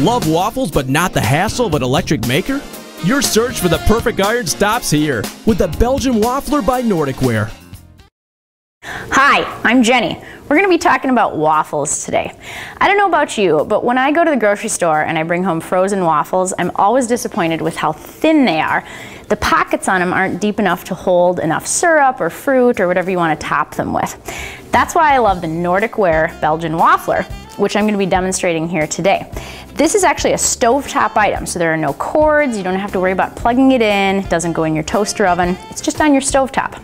Love waffles but not the hassle of an electric maker? Your search for the perfect iron stops here with the Belgian Waffler by Nordic Ware. Hi, I'm Jenny. We're going to be talking about waffles today. I don't know about you, but when I go to the grocery store and I bring home frozen waffles, I'm always disappointed with how thin they are. The pockets on them aren't deep enough to hold enough syrup or fruit or whatever you want to top them with. That's why I love the Nordic Ware Belgian Waffler, which I'm going to be demonstrating here today. This is actually a stovetop item, so there are no cords, you don't have to worry about plugging it in, it doesn't go in your toaster oven, it's just on your stovetop.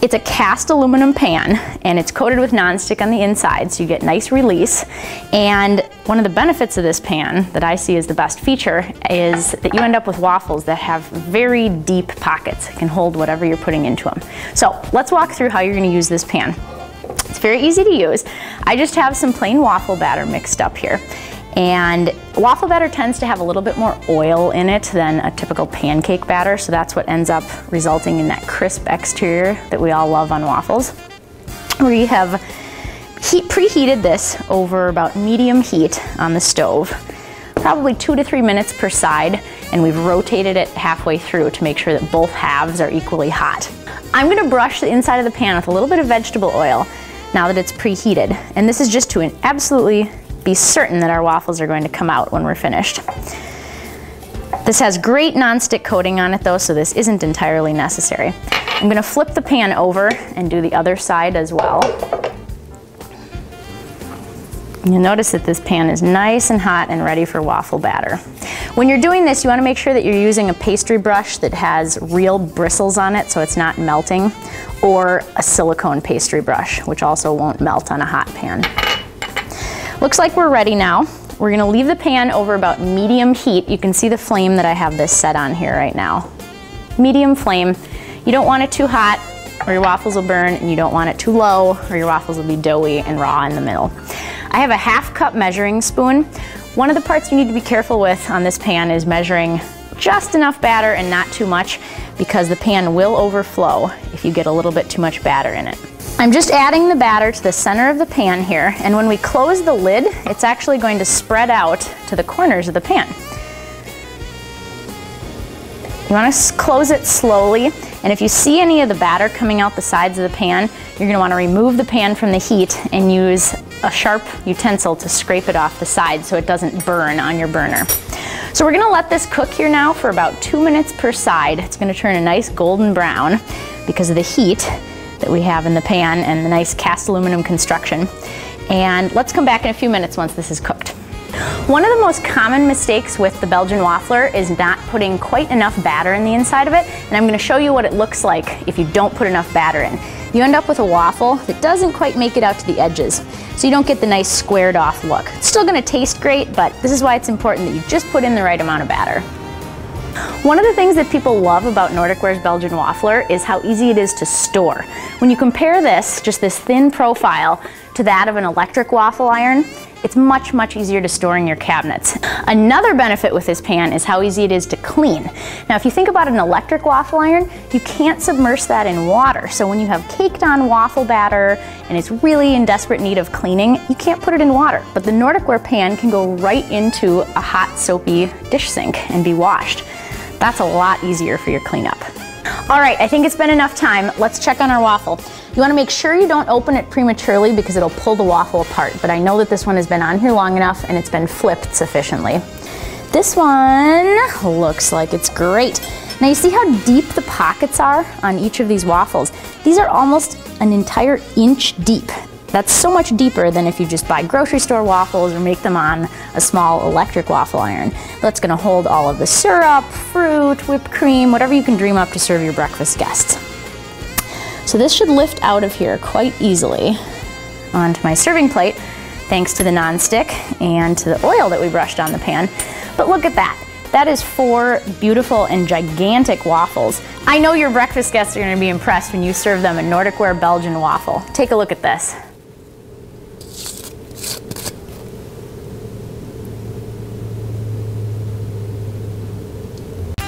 It's a cast aluminum pan and it's coated with nonstick on the inside so you get nice release. And one of the benefits of this pan that I see as the best feature is that you end up with waffles that have very deep pockets. It can hold whatever you're putting into them. So let's walk through how you're gonna use this pan. It's very easy to use. I just have some plain waffle batter mixed up here. And waffle batter tends to have a little bit more oil in it than a typical pancake batter, so that's what ends up resulting in that crisp exterior that we all love on waffles. We have heat preheated this over about medium heat on the stove, probably two to three minutes per side, and we've rotated it halfway through to make sure that both halves are equally hot. I'm gonna brush the inside of the pan with a little bit of vegetable oil now that it's preheated, and this is just to absolutely be certain that our waffles are going to come out when we're finished. This has great non-stick coating on it though, so this isn't entirely necessary. I'm gonna flip the pan over and do the other side as well. You'll notice that this pan is nice and hot and ready for waffle batter. When you're doing this, you wanna make sure that you're using a pastry brush that has real bristles on it so it's not melting, or a silicone pastry brush, which also won't melt on a hot pan. Looks like we're ready now. We're gonna leave the pan over about medium heat. You can see the flame that I have this set on here right now. Medium flame. You don't want it too hot or your waffles will burn and you don't want it too low or your waffles will be doughy and raw in the middle. I have a half cup measuring spoon. One of the parts you need to be careful with on this pan is measuring just enough batter and not too much because the pan will overflow if you get a little bit too much batter in it. I'm just adding the batter to the center of the pan here, and when we close the lid, it's actually going to spread out to the corners of the pan. You want to close it slowly, and if you see any of the batter coming out the sides of the pan, you're going to want to remove the pan from the heat and use a sharp utensil to scrape it off the side so it doesn't burn on your burner. So we're going to let this cook here now for about two minutes per side. It's going to turn a nice golden brown because of the heat that we have in the pan and the nice cast aluminum construction. And let's come back in a few minutes once this is cooked. One of the most common mistakes with the Belgian waffler is not putting quite enough batter in the inside of it, and I'm gonna show you what it looks like if you don't put enough batter in. You end up with a waffle that doesn't quite make it out to the edges, so you don't get the nice squared off look. It's still gonna taste great, but this is why it's important that you just put in the right amount of batter. One of the things that people love about Nordic Ware's Belgian Waffler is how easy it is to store. When you compare this, just this thin profile, to that of an electric waffle iron, it's much, much easier to store in your cabinets. Another benefit with this pan is how easy it is to clean. Now, if you think about an electric waffle iron, you can't submerge that in water. So when you have caked on waffle batter and it's really in desperate need of cleaning, you can't put it in water. But the Nordic Ware pan can go right into a hot, soapy dish sink and be washed. That's a lot easier for your cleanup. All right, I think it's been enough time. Let's check on our waffle. You wanna make sure you don't open it prematurely because it'll pull the waffle apart, but I know that this one has been on here long enough and it's been flipped sufficiently. This one looks like it's great. Now you see how deep the pockets are on each of these waffles? These are almost an entire inch deep. That's so much deeper than if you just buy grocery store waffles or make them on a small electric waffle iron. That's gonna hold all of the syrup, fruit, whipped cream, whatever you can dream up to serve your breakfast guests. So this should lift out of here quite easily onto my serving plate thanks to the nonstick and to the oil that we brushed on the pan. But look at that. That is four beautiful and gigantic waffles. I know your breakfast guests are gonna be impressed when you serve them a Nordic Ware Belgian waffle. Take a look at this.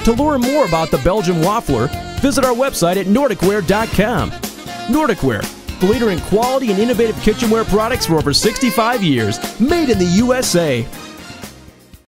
To learn more about the Belgian Waffler, visit our website at NordicWare.com. Nordicware, the leader in quality and innovative kitchenware products for over 65 years, made in the USA.